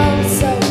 oh so